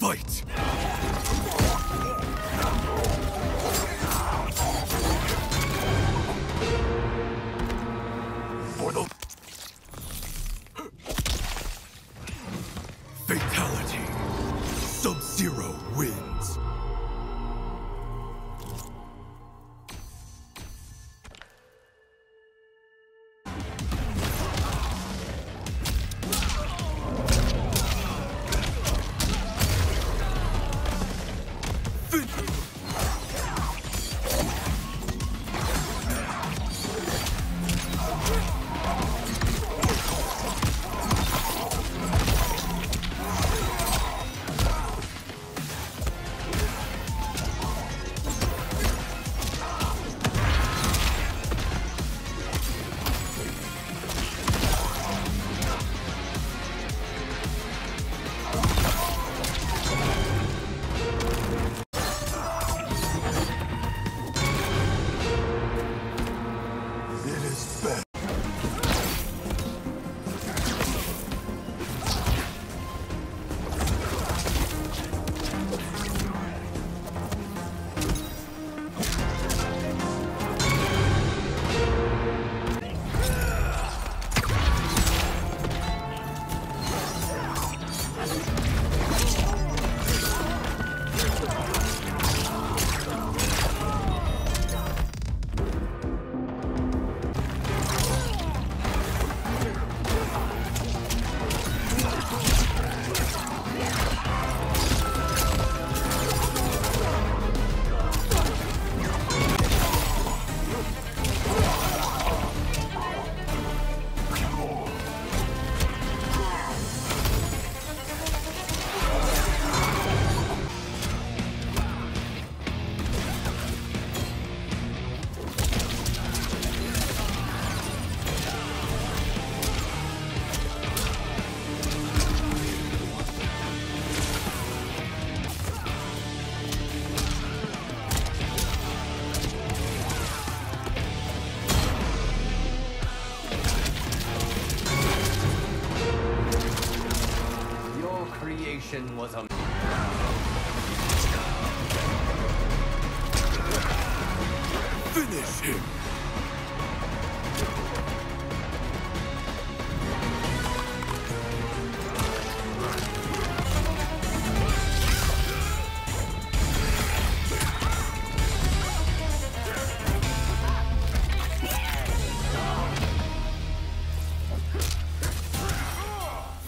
Fight! For the... Fatality! Sub-Zero wins!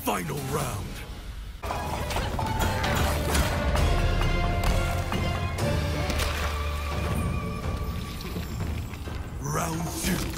Final round. Round two.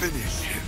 Finish him.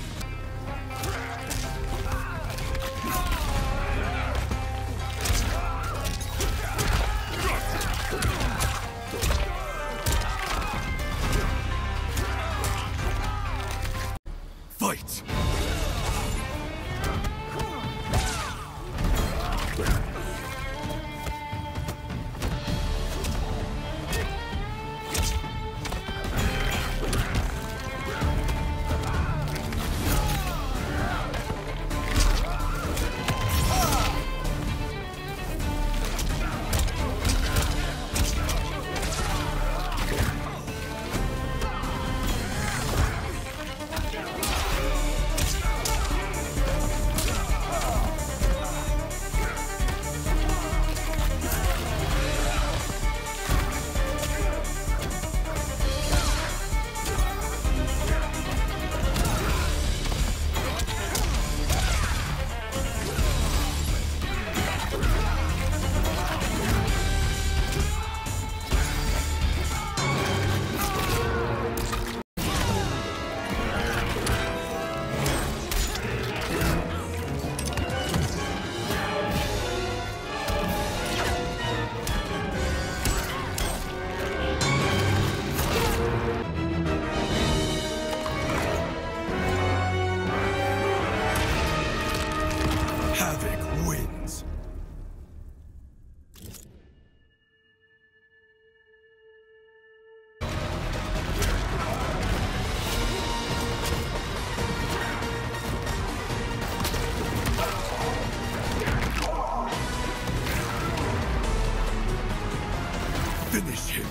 Finish him.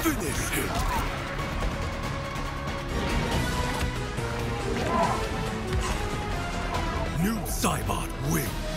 Finish him. New Cybot wins.